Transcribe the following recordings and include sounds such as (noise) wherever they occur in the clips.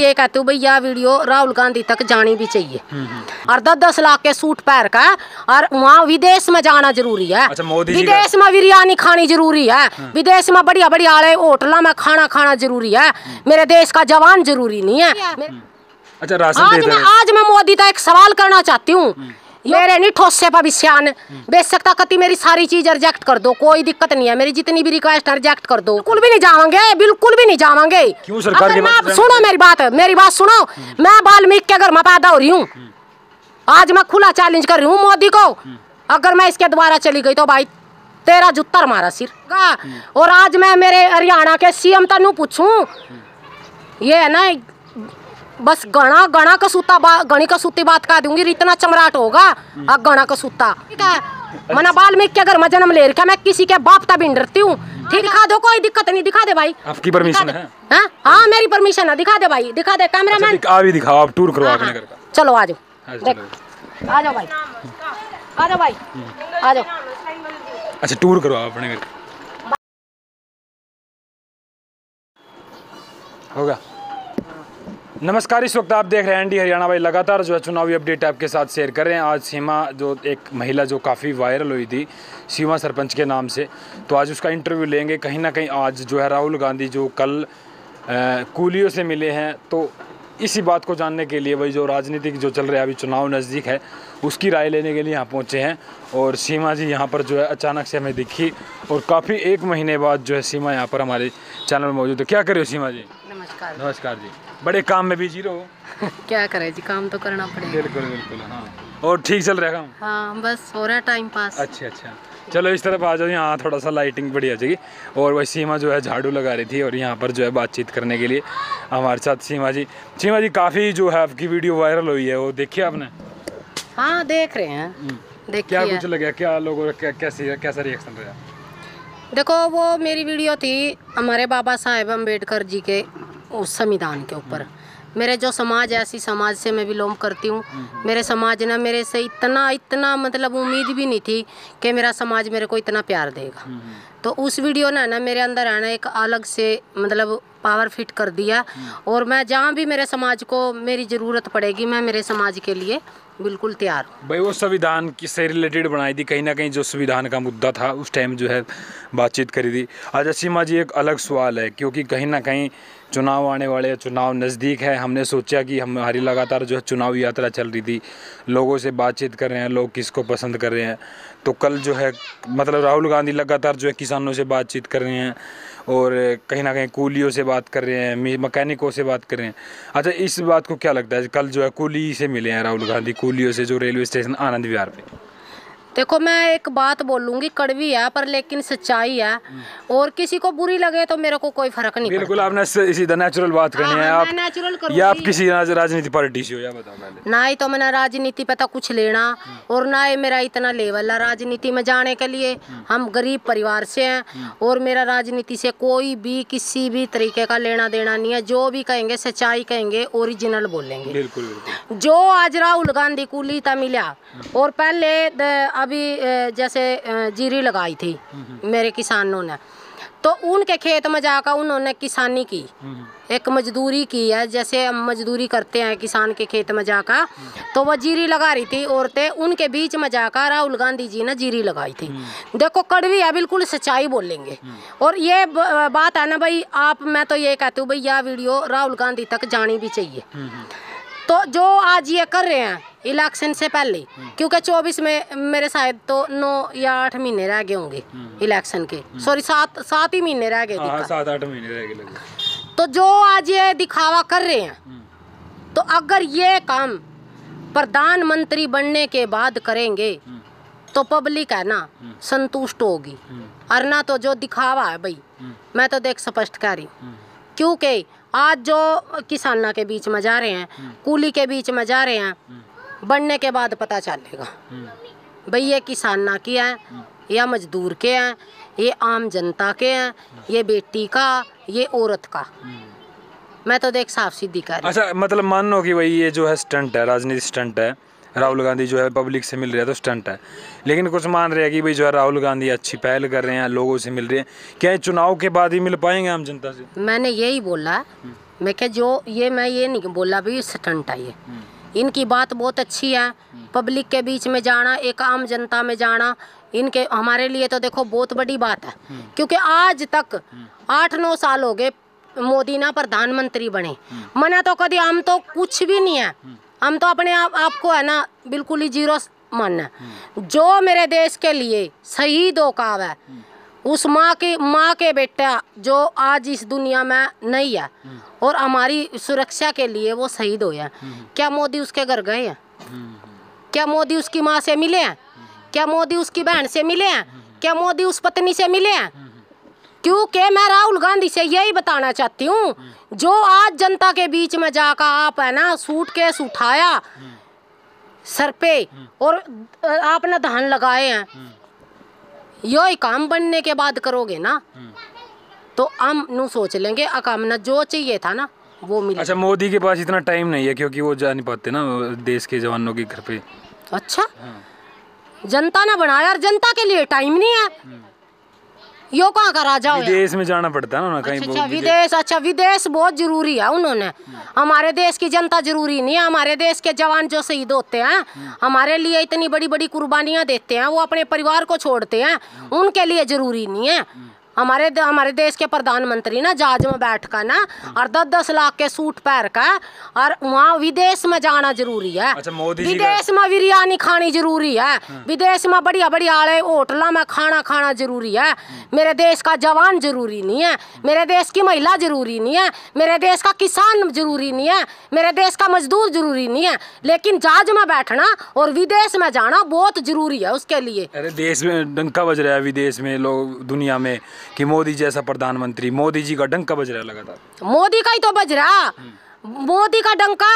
ये कहते हो भैया वीडियो राहुल गांधी तक जानी भी चाहिए। और दस दस लाख के सूट पैर का और वहाँ विदेश में जाना ज़रूरी है। अच्छा, विदेश में बिरयानी खानी ज़रूरी है। विदेश में बढ़िया बढ़िया आड़े होटलों में खाना खाना ज़रूरी है। मेरे देश का जवान ज़रूरी नहीं है। अच्छा आज मैं आज मैं मोदी का एक सवाल करना चाहती हूँ। मेरे नहीं ठोसे पर विषयान बेच सकता कति मेरी सारी चीज़ रिजेक्ट कर दो कोई दिक्कत नहीं है। मेरी जितनी भी रिक्वेस्ट है रिजेक्ट कर दो। बिल्कुल भी नहीं जावांगे बिल्कुल भी नहीं जावांगे। क्यों सरकार अगर के मैं- सुनो मेरी बात मेरी बात सुनो। मैं वाल्मीकि के घर में पैदा हो रही हूँ आज मैं खुला चैलेंज कर रही हूँ मोदी को। अगर मैं इसके द्वारा चली गई तो भाई तेरा जुत्तर मारा सिर। का और आज मैं मेरे हरियाणा के सीएम तनु पूछूँ ये है ना बस गणा गणा का सूता गणी का सूती बात कह दूँगी इतना चमराट होगा। अब गणा का सूता। ठीक है? मना वाल्मीकि के घर में जन्म ले रखा मैं किसी के बाप तभी डरती हूँ। ठीक दिखा दो कोई दिक्कत नहीं दिखा दे भाई। आपकी परमिशन है? हाँ हाँ मेरी परमिशन है दिखा दे भाई दिखा दे कैमरामैन दिख- आ दिखाओ आप टूर करो अपने घर का। चलो आ जाओ। हाँ, देख। आ जाओ भाई। आ जाओ भाई। आ जाओ। अच्छा टूर करो आप अपने घर। होगा। नमस्कार इस वक्त आप देख रहे हैं एनडी हरियाणा भाई लगातार जो है चुनावी अपडेट आपके साथ शेयर कर रहे हैं। आज सीमा जो एक महिला जो काफ़ी वायरल हुई थी सीमा सरपंच के नाम से तो आज उसका इंटरव्यू लेंगे। कहीं ना कहीं आज जो है राहुल गांधी जो कल कूलियों से मिले हैं तो इसी बात को जानने के लिए वही जो राजनीतिक जो चल रहा है अभी चुनाव नज़दीक है उसकी राय लेने के लिए यहाँ पहुँचे हैं। और सीमा जी यहाँ पर जो है अचानक से हमें दिखी और काफ़ी एक महीने बाद जो है सीमा यहाँ पर हमारे चैनल में मौजूद है। क्या कर रहे हो सीमा जी? नमस्कार। नमस्कार जी। बड़े काम में बिज़ी रहो। क्या करे जी काम तो करना पड़ेगा। बिल्कुल बिल्कुल हाँ। और ठीक चल रहा है हाँ बस हो रहा है टाइम पास अच्छा अच्छा। चलो इस तरफ़ आ जाओ यहाँ थोड़ा सा लाइटिंग बढ़िया जाएगी। और वही सीमा जो है झाड़ू लगा रही थी और यहाँ पर जो है बातचीत करने के लिए हमारे साथ सीमा जी। सीमा जी काफ़ी जो है आपकी वीडियो वायरल हुई है वो देखी आपने? हाँ देख रहे हैं। क्या कुछ लगा? क्या लोगों का कैसी कैसा रिएक्शन रहा? देखो वो मेरी वीडियो थी हमारे बाबा साहेब अंबेडकर जी के। उस संविधान के ऊपर। मेरे जो समाज है, ऐसी समाज से मैं बिलोंग करती हूँ। मेरे समाज ने मेरे से इतना इतना मतलब उम्मीद भी नहीं थी कि मेरा समाज मेरे को इतना प्यार देगा। तो उस वीडियो ने ना मेरे अंदर है ना एक अलग से मतलब पावर फिट कर दिया। और मैं जहाँ भी मेरे समाज को मेरी ज़रूरत पड़ेगी, मैं मेरे समाज के लिए बिल्कुल तैयार भाई, वो संविधान से रिलेटेड बनाई थी। कहीं ना कहीं जो संविधान का मुद्दा था, उस टाइम जो है बातचीत करी थी। आज सीमा जी एक अलग सवाल है, क्योंकि कहीं ना कहीं चुनाव आने वाले चुनाव नज़दीक है। हमने सोचा कि हमारी लगातार जो है चुनाव यात्रा चल रही थी। लोगों से बातचीत कर रहे हैं, लोग किसको पसंद कर रहे हैं। तो कल जो है मतलब राहुल गांधी लगातार जो है किसानों से बातचीत कर रहे हैं और कहीं ना कहीं कूलियों से बात कर रहे हैं मकैनिकों से बात कर रहे हैं। अच्छा इस बात को क्या लगता है? कल जो है कूली से मिले हैं राहुल गांधी, कूलियों से जो रेलवे स्टेशन, आनंद विहार पे। देखो मैं एक बात बोलूँगी कड़वी है पर लेकिन सच्चाई है। और किसी को बुरी लगे तो मेरे को कोई फ़र्क नहीं बिल्कुल आपने स- सीधा नेचुरल बात करनी है। हाँ, आप या आप किसी राजनीति पार्टी से हो या बताओ पहले। ना ही तो मैंने राजनीति पे तो कुछ लेना और ना ही मेरा इतना लेवल है राजनीति में जाने के लिए। हम गरीब परिवार से हैं और मेरा राजनीति से कोई भी किसी भी तरीके का लेना देना नहीं है। जो भी कहेंगे सच्चाई कहेंगे ओरिजिनल बोलेंगे। बिल्कुल जो आज राहुल गांधी को लीता मिला और पहले अभी जैसे जीरी लगाई थी मेरे किसानों ने। तो उनके खेत में जाकर उन्होंने किसानी की। एक मजदूरी की है, जैसे हम मजदूरी करते हैं किसान के खेत में जाकर तो वह जीरी लगा रही थी, औरतें उनके बीच में जाकर राहुल गांधी जी ने जीरी लगाई थी। देखो, कड़वी है, बिल्कुल सच्चाई बोलेंगे। और ये बात है ना भाई, आप, मैं तो ये कहती हूँ भाई, यह वीडियो राहुल गांधी तक जानी भी चाहिए। तो जो आज ये कर रहे हैं इलेक्शन से पहले क्योंकि 24 में मेरे शायद तो नौ या आठ महीने रह गए होंगे इलेक्शन के। सॉरी सात सात ही महीने रह गए हाँ सात आठ महीने रह गए तो जो आज ये दिखावा कर रहे हैं तो अगर ये काम प्रधानमंत्री बनने के बाद करेंगे तो पब्लिक है ना संतुष्ट होगी। और ना तो जो दिखावा है भाई मैं तो देख स्पष्ट कह रही हूँ। क्योंकि आज जो किसाना के बीच में जा रहे हैं कूली के बीच में जा रहे हैं बनने के बाद पता चलेगा। भाई ये किसाना के हैं या मजदूर के हैं ये आम जनता के हैं ये बेटी का ये औरत का। मैं तो देख साफ़ सीधी कर अच्छा मतलब मान लो कि भाई ये जो है स्टंट है राजनीति स्टंट है राहुल गांधी जो है पब्लिक से मिल रहे हैं तो स्टंट है। लेकिन कुछ मान रहे हैं कि भाई जो है राहुल गांधी अच्छी पहल कर रहे हैं लोगों से मिल रहे हैं। क्या ये चुनाव के बाद ही मिल पाएँगे आम जनता से? मैंने यही बोला। मैं क्या जो ये मैं ये नहीं बोला भी स्टंट है ये। इनकी बात बहुत अच्छी है। पब्लिक के बीच में जाना एक आम जनता में जाना इनके हमारे लिए तो देखो बहुत बड़ी बात है। क्योंकि आज तक आठ नौ साल हो गए मोदी ना प्रधानमंत्री बने। मना तो कभी हम तो कुछ भी नहीं है। हम तो अपने आप, आपको है ना, बिल्कुल ही ज़ीरो मन है। जो मेरे देश के लिए शहीद होकाव है, उस माँ के माँ के बेटा जो आज इस दुनिया में नहीं है, और हमारी सुरक्षा के लिए वो शहीद हुए हैं। क्या मोदी उसके घर गए हैं? क्या मोदी उसकी माँ से मिले हैं? क्या मोदी उसकी बहन से मिले हैं? क्या मोदी उस पत्नी से मिले हैं? क्योंकि मैं राहुल गांधी से यही बताना चाहती हूँ जो आज जनता के बीच में जाकर आप है ना सूट केस उठाया सर पे और आपने धान लगाए हैं यही काम बनने के बाद करोगे ना? तो हम नु सोच लेंगे अकामना जो चाहिए था ना वो मिले। अच्छा मोदी के पास इतना टाइम नहीं है क्योंकि वो जा नहीं पाते ना देश के जवानों के घर पे। अच्छा? जनता ने बनाया और जनता के लिए टाइम नहीं है। यो कहाँ का राजा हो विदेश में जाना पड़ता है ना कहीं अच्छा अच्छा विदेश अच्छा विदेश बहुत ज़रूरी है उन्होंने। हमारे देश की जनता ज़रूरी नहीं है हमारे देश के जवान जो शहीद होते हैं हमारे लिए इतनी बड़ी बड़ी कुर्बानियाँ देते हैं वो अपने परिवार को छोड़ते हैं उनके लिए ज़रूरी नहीं है। हमारे द- हमारे देश के प्रधानमंत्री ना जहाज़ में बैठ कर ना और दस दस लाख के सूट पहन कर और वहाँ विदेश में जाना ज़रूरी है। अच्छा, का- विदेश में बिरयानी खानी ज़रूरी है। विदेश में बढ़िया बढ़िया आले होटलों में खाना खाना ज़रूरी है। मेरे देश का जवान ज़रूरी नहीं है। मेरे देश की महिला ज़रूरी नहीं है। मेरे देश का किसान ज़रूरी नहीं है। मेरे देश का मजदूर ज़रूरी नहीं है। लेकिन जहाज़ में बैठना और विदेश में जाना बहुत ज़रूरी है उसके लिए। अरे देश में डंका बज रहा है विदेश में लोग दुनिया में। कि मोदी जैसा प्रधानमंत्री मोदी जी का डंका बज रहा लगातार। मोदी का ही तो बज रहा। मोदी का डंका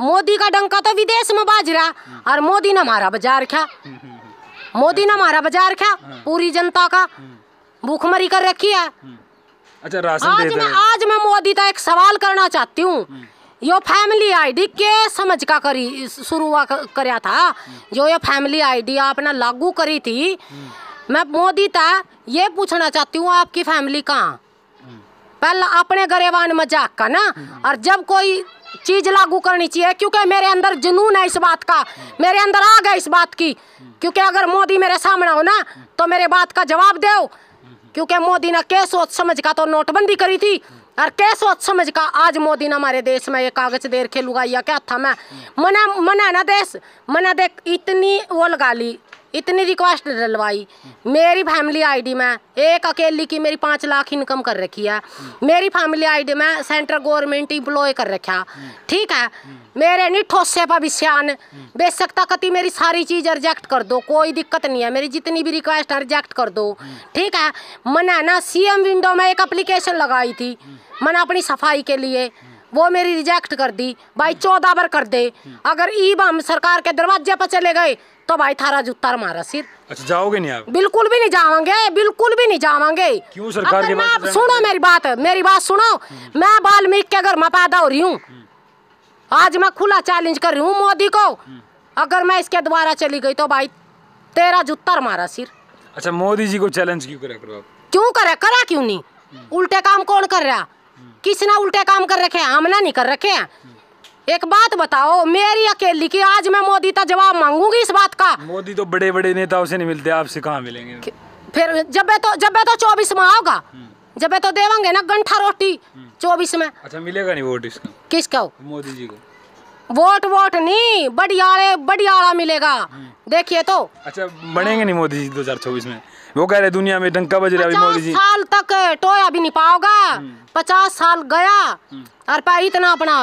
मोदी का डंका तो विदेश में बाज रहा। और मोदी ने हमारा बाज़ार रखा मोदी ने हमारा बाज़ार रखा पूरी जनता का भूखमरी कर रखी है। अच्छा राशन आज मैं आज मैं मोदी का एक सवाल करना चाहती हूँ। यो फैमिली आईडी के समझ का करी शुरू करया था। जो ये फैमिली आईडी आपने लागू करी थी मैं मोदी था ये पूछना चाहती हूँ आपकी फैमिली कहाँ? पहला अपने गरेवान मज़ाक का ना? और जब कोई चीज़ लागू करनी चाहिए, क्योंकि मेरे अंदर जुनून है इस बात का, मेरे अंदर आग है इस बात की, क्योंकि अगर मोदी मेरे सामने हो ना तो मेरे बात का जवाब दो क्योंकि मोदी ने के सोच समझ का तो नोटबंदी करी थी, और के सोच समझ का आज मोदी ने हमारे देश में ये कागज़ देर के लुगाइया क्या था मैं? मना मना ना देश, मना देख, इतनी वो लगा ली। इतनी रिक्वेस्ट डलवाई। मेरी फैमिली आईडी में, एक अकेली की मेरी पाँच लाख इनकम कर रखी है। मेरी फैमिली आईडी में सेंट्रल गवर्नमेंट एम्प्लॉय कर रखा। ठीक है? मेरे नहीं ठोसे पर बेशक कति मेरी सारी चीज़ रिजेक्ट कर दो। कोई दिक्कत नहीं है। मेरी जितनी भी रिक्वेस्ट है रिजेक्ट कर दो। ठीक है? मैंने ना सीएम विंडो में एक अप्लीकेशन लगाई थी। मैंने अपनी सफ़ाई के लिए। वो मेरी रिजेक्ट कर दी। भाई चौदह बार कर दे। अगर ई हम सरकार के दरवाजे पर चले गए तो भाई थारा जूता मारा सिर। अच्छा जाओगे नहीं आप? बिल्कुल भी नहीं जावांगे बिल्कुल भी नहीं जावांगे। क्यों सरकार अगर के मैं आप सुनो मेरी बात मेरी बात सुनो। मैं वाल्मीकि के घर में पैदा हो रही हूँ। आज मैं खुला चैलेंज कर रही हूँ मोदी को। अगर मैं इसके द्वारा चली गई तो भाई तेरा जूता मारा सिर। अच्छा मोदी जी को चैलेंज क्यों करा करो आप क्यों करे? करा क्यों नहीं? उल्टे काम कौन कर रहा? किसने उल्टे काम कर रखे हैं? हमने नहीं कर रखे हैं। एक बात बताओ मेरी अकेली की आज मैं मोदी का जवाब मांगूँगी इस बात का? मोदी तो बड़े बड़े नेताओं से नहीं मिलते आपसे कहाँ मिलेंगे? फिर जब तो जब तो चौबीस में आओगा जब तो देवांगे ना गंठा रोटी चौबीस में। अच्छा मिलेगा नहीं वोट इसका? किसका? मोदी जी को। वोट वोट नहीं बढ़ियाड़े बढ़ियाड़ा मिलेगा। देखिए तो। अच्छा बनेंगे नहीं मोदी जी दो हज़ार चौबीस में? वो कह रहे दुनिया में डंका बज रहा है मोदी जी। साल तक टोया भी नहीं पाओगा। पचास साल गया। और पर इतना अपना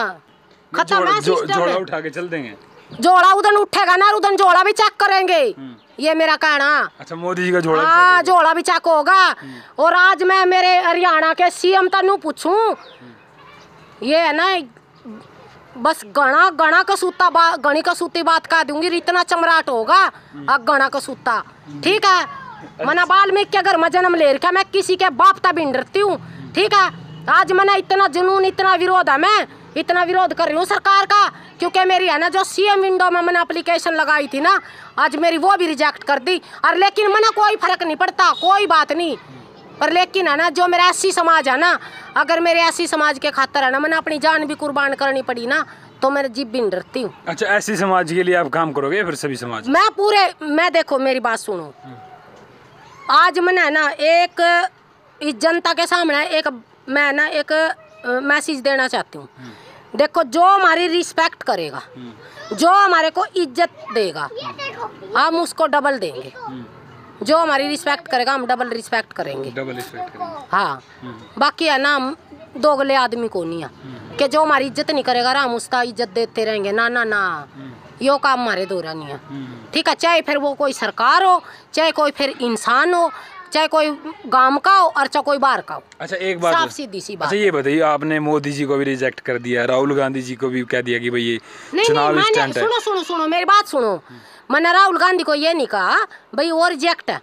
खत्म जोड़ा उठा के चल देंगे। जोड़ा उधर उठेगा ना उधर जोड़ा भी चेक करेंगे। ये मेरा कहना। अच्छा मोदी जी का जोड़ा हाँ जोड़ा भी चेक होगा। और आज मैं मेरे हरियाणा के सीएम तनु पूछूँ। ये है ना बस गणा गणा कसूता बा गणी कसूती बात कह दूँगी इतना चमराट होगा। अब गणा कसूता ठीक है? मना वाल्मीकि के अगर मैं जन्म ले रखा मैं किसी के बाप तक भी डरती हूँ। ठीक है? आज मैंने इतना जुनून इतना विरोध है मैं। इतना विरोध कर रही हूँ सरकार का। क्योंकि मेरी है ना जो सीएम विंडो में मैंने अप्लीकेशन लगाई थी ना आज मेरी वो भी रिजेक्ट कर दी। और लेकिन मैंने कोई फ़र्क नहीं पड़ता कोई बात नहीं। पर लेकिन है ना जो मेरा ऐसी समाज है ना अगर मेरे ऐसी समाज के खातर है ना मैंने अपनी जान भी कुर्बान करनी पड़ी ना तो मैं जीप भी नहीं डरती हूँ। अच्छा ऐसी समाज के लिए आप काम करोगे फिर सभी समाज? मैं पूरे मैं देखो मेरी बात सुनो। आज मैंने ना एक इस जनता के सामने एक मैं ना एक मैसेज देना चाहती हूँ। देखो जो हमारी रिस्पेक्ट करेगा जो हमारे को इज़्ज़त देगा हम उसको डबल देंगे। जो हमारी रिस्पेक्ट करेगा हम डबल रिस्पेक्ट करेंगे। डबल करेंगे। हाँ। बाकी है ना हम दोगले आदमी को नहीं है। कि जो हमारी इज़्ज़त नहीं करेगा ना हम उसका इज़्ज़त देते रहेंगे। ना ना ना। यो काम हमारे दोरा नहीं है। ठीक है चाहे फिर वो कोई सरकार हो चाहे कोई फिर इंसान हो चाहे कोई गाँव का हो और चाहे कोई बाहर का हो। अच्छा एक बात। साफ़ सीधी सी बात अच्छा ये बताइए आपने मोदी जी को भी रिजेक्ट कर दिया राहुल गांधी जी को भी कह दिया कि भाई ये नहीं चुनाव नहीं मैंने सुनो सुनो सुनो मेरी बात सुनो। मैंने राहुल गांधी को ये नहीं कहा भाई वो रिजेक्ट है।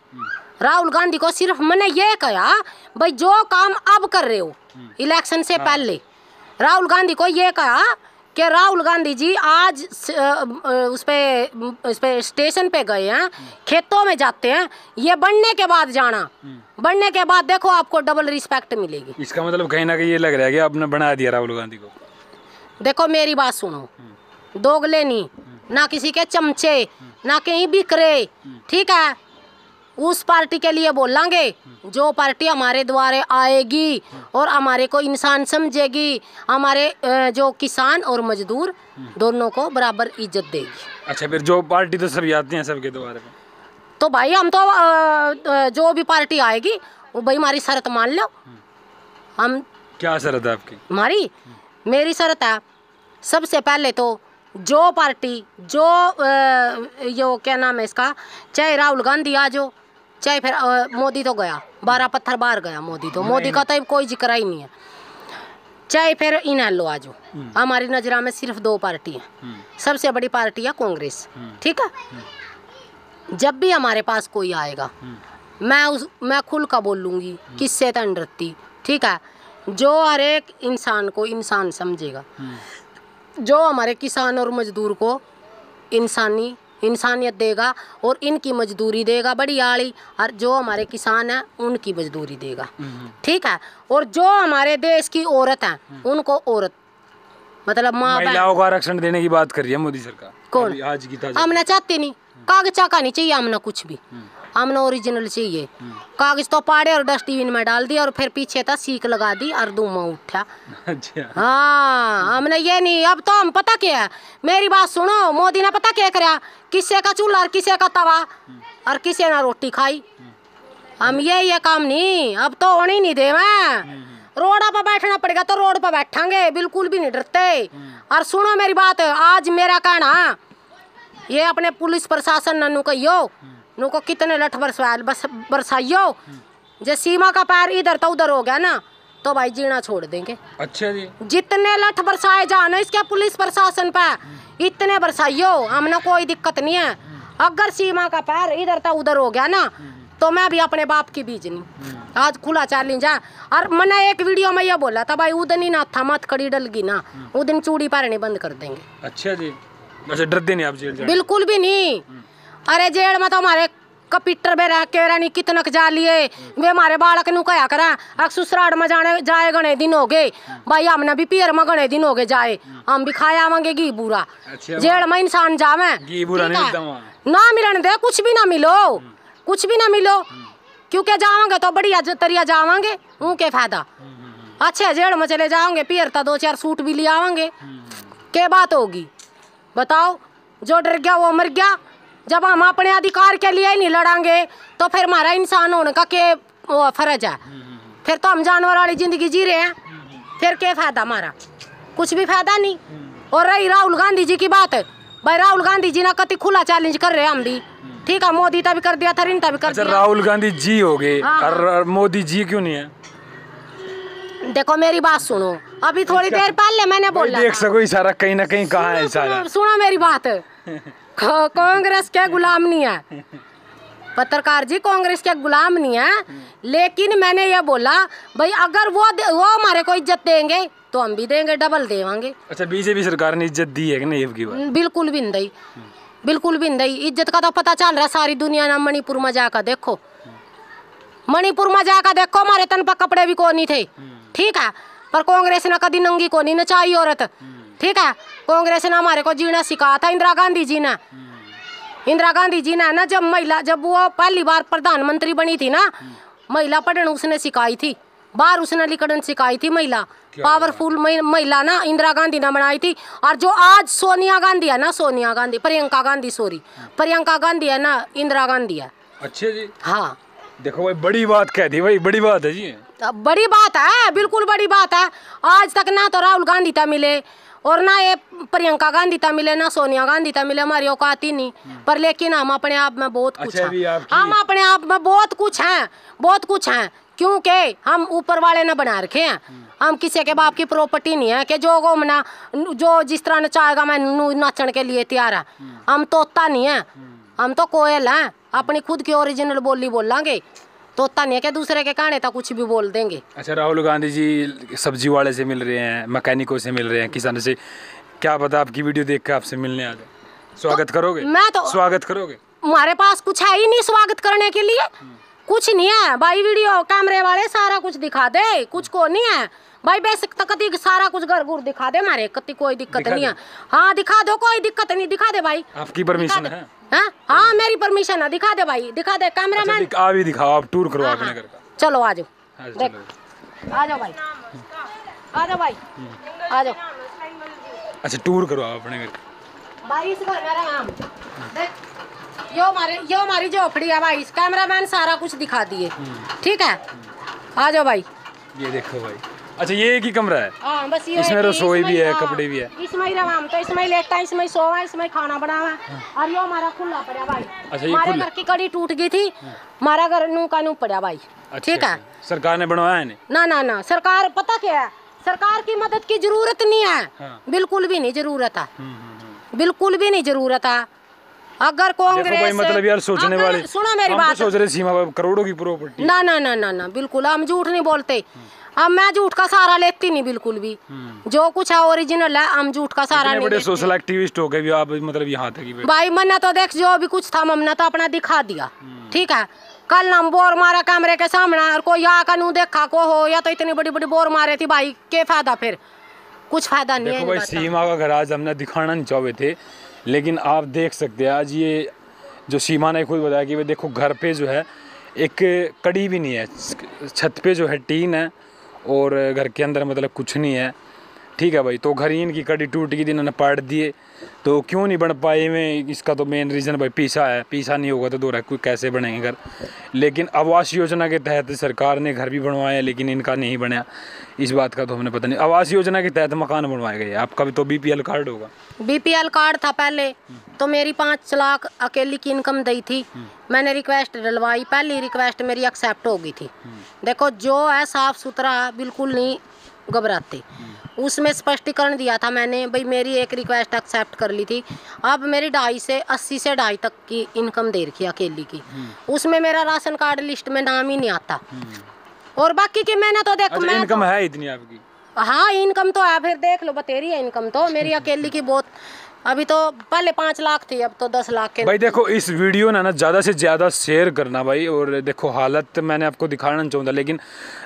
राहुल गांधी को सिर्फ़ मैंने ये कहा भाई जो काम अब कर रहे हो इलेक्शन से पहले। राहुल गांधी को ये कहा कि राहुल गांधी जी आज उस पे उस पे स्टेशन पे गए हैं खेतों में जाते हैं ये बनने के बाद जाना। बनने के बाद देखो आपको डबल रिस्पेक्ट मिलेगी। इसका मतलब कहीं ना कहीं ये लग रहा है कि आपने बना दिया राहुल गांधी को। देखो मेरी बात सुनो। दोगले नहीं ना किसी के चमचे ना कहीं बिखरे ठीक है? उस पार्टी के लिए बोलेंगे जो पार्टी हमारे द्वारे आएगी और हमारे को इंसान समझेगी हमारे जो किसान और मजदूर दोनों को बराबर इज़्ज़त देगी। अच्छा फिर जो पार्टी तो सभी आती है सबके द्वारे। तो भाई हम तो जो भी पार्टी आएगी वो भाई हमारी शर्त मान लो। हम क्या शरत है आपकी? हमारी? मेरी शरत है सबसे पहले तो जो पार्टी जो यो क्या नाम है इसका चाहे राहुल गांधी आ जो चाहे फिर मोदी तो गया बारह पत्थर बाहर गया मोदी तो मोदी का तो कोई ज़िक्र ही नहीं है। चाहे फिर इनैलो आ जो हमारी नजरा में सिर्फ़ दो पार्टी हैं सबसे बड़ी पार्टी है कांग्रेस ठीक है? जब भी हमारे पास कोई आएगा मैं उस मैं खुल का बोलूँगी किससे तन डरती ठीक है? जो हर एक इंसान को इंसान समझेगा। जो हमारे किसान और मजदूर को इंसानी इंसानियत देगा और इनकी मजदूरी देगा बड़ी आड़ी और जो हमारे किसान हैं उनकी मजदूरी देगा। ठीक है? और जो हमारे देश की औरत हैं उनको औरत मतलब माँ महिलाओं को आरक्षण देने की बात कर रही है मोदी सरकार। कौन? आज की हमने चाहते नहीं। कागज़ का नहीं चाहिए हमने कुछ भी। हमने ओरिजिनल चाहिए। कागज़ तो पाड़े और डस्टबिन में डाल दिया और फिर पीछे था सीख लगा दी और धुआँ उठा। अच्छा। हाँ हमने ये नहीं अब तो हम पता क्या है? मेरी बात सुनो मोदी ने पता क्या करा? किसे का चूल्हा और किसे का तवा? और किसे ना रोटी खाई? हम ये ये काम नहीं अब तो होने नहीं दे मैं। रोड पर बैठना पड़ेगा तो रोड पर बैठांगे बिल्कुल भी नहीं डरते। और सुनो मेरी बात आज मेरा कहना ये अपने पुलिस प्रशासन नन्नू कहियो नु को कितने लठ बरसा बस बरसाइयो? जे सीमा का पैर इधर तो उधर हो गया ना तो भाई जीना छोड़ देंगे। अच्छा जी। जितने लठ बरसाए जाना इसके पुलिस प्रशासन पे इतने बरसाइयो हमने कोई दिक्कत नहीं है। अगर सीमा का पैर इधर तो उधर हो गया ना तो मैं भी अपने बाप की बीजनी आज खुला चैलेंज है। और मैंने एक वीडियो में ये बोला था भाई उदन ही ना था मत कड़ी डलगी ना उदन चूड़ी पैरनी बंद कर देंगे। अच्छा जी। अच्छा डरते नहीं आप जेल बिल्कुल भी नहीं। अरे जेल में तो हमारे कपीटर में रह के रानी कितनक जा लिए। वे हमारे बालक नु कया करा अब ससुराल में जाने जाए गणे दिन हो गए। भाई हमने भी पियर में गणे दिन हो गए जाए। हम भी खाए आवेंगे घी बूरा। अच्छा जेल में इंसान जावे। ना मिलन दे कुछ भी ना मिलो। कुछ भी ना मिलो। क्योंकि जावांगे तो बढ़िया तरिया जावांगे। उनके फ़ायदा? अच्छे जेल में चले जाओगे पियर तो दो चार सूट भी ले आवांगे। के बात होगी? बताओ। जो डर गया वो मर गया। जब हम अपने अधिकार के लिए ही नहीं लड़ांगे तो फिर हमारा इंसान होने का के फ़र्ज़ है? फिर तो हम जानवर वाली ज़िंदगी जी रहे हैं। फिर क्या फ़ायदा हमारा? कुछ भी फ़ायदा नहीं। और रही राहुल गांधी जी की बात भाई राहुल गांधी जी ना कति खुला चैलेंज कर रहे हैं हम भी। ठीक है मोदी तभी कर दिया था भी कर अच्छा दिया। राहुल गांधी जी हो गए। हाँ। और और मोदी जी क्यों नहीं है? देखो मेरी बात सुनो। अभी थोड़ी देर पहले मैंने बोला देख सको इशारा कहीं ना कहीं कहा है सुनो, इशारा। सुनो, सुनो मेरी बात। (laughs) कांग्रेस के गुलाम नहीं है। पत्रकार जी कांग्रेस के गुलाम नहीं है। लेकिन मैंने ये बोला भाई अगर वो वो हमारे को इज़्ज़त देंगे तो हम भी देंगे डबल देवांगे। अच्छा बीजेपी सरकार ने इज़्ज़त दी है कि नहीं की बात? बिल्कुल भी नहीं। बिल्कुल भी नहीं। इज़्ज़त का तो पता चल रहा है सारी दुनिया ना मणिपुर में जाकर देखो। मणिपुर में जाकर देखो हमारे तन पर कपड़े भी कोनी थे। ठीक है पर कांग्रेस ने कभी नंगी कोनी नचाई औरत। ठीक है? कांग्रेस ने हमारे को जीना सिखाया था इंदिरा गांधी जी ने। इंदिरा गांधी जी ने ना जब महिला जब वो पहली बार प्रधानमंत्री बनी थी ना महिला पढ़न उसने सिखाई थी। बाहर उसने लिखन सिखाई थी महिला। पावरफुल महिला ना इंदिरा गांधी ने बनाई थी। और जो आज सोनिया गांधी है ना सोनिया गांधी प्रियंका गांधी सॉरी प्रियंका गांधी है ना इंदिरा गांधी है। अच्छे जी। हाँ। देखो भाई बड़ी बात कह दी भाई बड़ी बात है जी। बड़ी बात है बिल्कुल बड़ी बात है। आज तक ना तो राहुल गांधी था मिले और ना ये प्रियंका गांधी था मिले ना सोनिया गांधी था मिले हमारी औकात ही नहीं। पर लेकिन हम अपने आप में बहुत कुछ अच्छा हैं। हम अपने आप में बहुत कुछ हैं बहुत कुछ हैं। क्योंकि हम ऊपर वाले ने बना रखे हैं। हम किसी के बाप की प्रॉपर्टी नहीं है कि जो घूमना जो जिस तरह नचाएगा मैं नाचने के लिए तैयार है। हम तोता नहीं है। हम तो कोयल हैं। अपनी खुद की ओरिजिनल बोली बोलांगे। तोता नहीं है कि दूसरे के कहने तक कुछ भी बोल देंगे। अच्छा राहुल गांधी जी सब्ज़ी वाले से मिल रहे हैं मैकेनिकों से मिल रहे हैं किसानों से। क्या पता आपकी वीडियो देख कर आपसे मिलने आ जाए। स्वागत तो करोगे? मैं तो स्वागत करोगे? हमारे पास कुछ है ही नहीं स्वागत करने के लिए। कुछ नहीं है। भाई वीडियो कैमरे वाले सारा कुछ दिखा दे। कुछ को नहीं है। भाई बेसिक कति सारा कुछ घर गुर दिखा दे हमारे। कति कोई दिक्कत नहीं है। हाँ दिखा दो कोई दिक्कत नहीं। दिखा दे भाई। आपकी परमिशन है। हाँ? हाँ मेरी परमिशन है दिखा दे भाई दिखा दे अच्छा कैमरामैन दिख- आप भी दिखाओ आप टूर करो हाँ, अपने हाँ। घर का। चलो आ जाओ। हाँ, देख। आ जाओ भाई। आ जाओ भाई। आ जाओ। अच्छा टूर करो आप अपने घर। भाई इस घर में रहा हम। देख यो हमारे यो हमारी झोपड़ी है भाई इस कैमरामैन सारा कुछ दिखा दिए। ठीक है? आ जाओ भाई। ये देखो भाई। अच्छा ये एक ही कमरा है? हाँ बस ये इसमें रसोई भी है, हाँ, कपड़े भी है। इसमें ही रहा हम तो इसमें ही लेटता है इसमें ही सोवा इसमें ही खाना बनावा है। और ये हमारा खुला पड़ा भाई। अच्छा, ये हमारे घर की कड़ी टूट गई थी हमारा घर नू का नू पड़ा भाई अच्छा, ठीक है? अच्छा। सरकार ने बनवाया है ना ना ना सरकार पता क्या है? सरकार की मदद की ज़रूरत नहीं है। हाँ। बिल्कुल भी नहीं ज़रूरत है। हम्म, हम्म, हम्म। बिल्कुल भी नहीं ज़रूरत है। अगर कांग्रेस मतलब यार सोचने वाले सुनो मेरी तो बात। सोच रहे सीमा करोड़ों की प्रॉपर्टी ना ना ना ना ना बिल्कुल हम झूठ नहीं बोलते। अब मैं झूठ का सहारा लेती नहीं बिल्कुल भी। जो कुछ है ओरिजिनल है हम झूठ का सहारा नहीं बड़े सोशल एक्टिविस्ट हो गए भी आप मतलब यहाँ तक। भाई मैंने तो देख जो भी कुछ था हमने तो अपना दिखा दिया। ठीक है? कल हम बोर मारा कैमरे के सामने और कोई आकर नू देखा को हो या तो इतनी बड़ी बड़ी बोर मारे थी भाई के फ़ायदा फिर? कुछ फ़ायदा नहीं है भाई सीमा का घर आज हमने दिखाना नहीं चाहे थे लेकिन आप देख सकते हैं आज ये जो सीमा ने खुद बताया कि भाई देखो घर पे जो है एक कड़ी भी नहीं है। छत पे जो है टीन है और घर के अंदर मतलब कुछ नहीं है। ठीक है भाई तो घर इनकी कड़ी टूट गई थी, इन्होंने पाट दिए। तो क्यों नहीं बन पाए में इसका तो मेन रीज़न भाई, पीसा है। पीसा नहीं होगा तो दो कोई कैसे बनेंगे घर? लेकिन आवास योजना के तहत सरकार ने घर भी बनवाए, लेकिन इनका नहीं बनाया। इस बात का तो हमें पता नहीं। आवास योजना के तहत मकान बनवाए गए। आपका भी तो बीपीएल कार्ड होगा। बीपीएल कार्ड था पहले। तो मेरी पाँच लाख अकेली की इनकम दी थी। मैंने रिक्वेस्ट डलवाई। पहली रिक्वेस्ट मेरी एक्सेप्ट हो गई थी। देखो, जो है साफ़ सुथरा बिल्कुल नहीं घबराते। उसमें स्पष्टीकरण दिया था मैंने भाई मेरी एक रिक्वेस्ट एक्सेप्ट कर ली थी। अब मेरी ढाई से अस्सी से ढाई तक की इनकम दे रखी है अकेली की। उसमें मेरा राशन कार्ड लिस्ट में नाम ही नहीं आता। और बाकी की मैंने तो देखो अच्छा मैं इनकम है इतनी आपकी? हाँ इनकम तो है फिर देख लो बतेरी है इनकम तो। मेरी (laughs) अकेली की बहुत अभी तो पहले पाँच लाख थी, अब तो दस लाख के भाई देखो, इस वीडियो ने ना ज़्यादा से ज़्यादा शेयर करना भाई, और देखो हालत मैंने आपको दिखाना चाहता लेकिन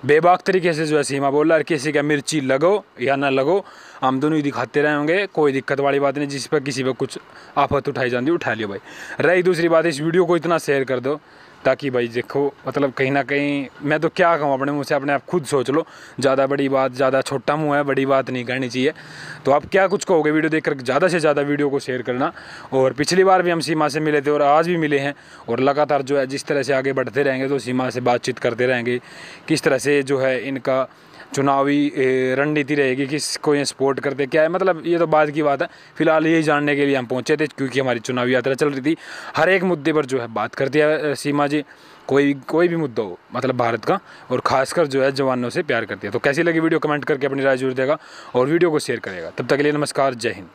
बेबाक तरीके से जो है सीमा बोल रहा है, किसी का मिर्ची लगो या ना लगो, हम दोनों ही दिखाते रहे होंगे, कोई दिक्कत वाली बात नहीं, जिस पर किसी पर कुछ आफत उठाई जाती, उठा लियो भाई। रही दूसरी बात, इस वीडियो को इतना शेयर कर दो ताकि भाई देखो मतलब कहीं ना कहीं मैं तो क्या कहूँ, अपने मुँह से अपने आप खुद सोच लो। ज़्यादा बड़ी बात, ज़्यादा छोटा मुँह है, बड़ी बात नहीं करनी चाहिए। तो आप क्या कुछ कहोगे वीडियो देखकर, ज़्यादा से ज़्यादा वीडियो को शेयर करना। और पिछली बार भी हम सीमा से मिले थे और आज भी मिले हैं। और लगातार जो है, जिस तरह से आगे बढ़ते रहेंगे तो सीमा से बातचीत करते रहेंगे। किस तरह से जो है इनका चुनावी रणनीति रहेगी किसको ये सपोर्ट करते क्या है? मतलब ये तो बाद की बात है। फ़िलहाल यही जानने के लिए हम पहुँचे थे क्योंकि हमारी चुनावी यात्रा चल रही थी। हर एक मुद्दे पर जो है बात करती है सीमा जी। कोई कोई भी मुद्दा हो मतलब भारत का, और खासकर जो है जवानों से प्यार करती है। तो कैसी लगी वीडियो, कमेंट करके अपनी राय ज़रूर देगा और वीडियो को शेयर करेगा। तब तक के लिए नमस्कार, जय हिंद।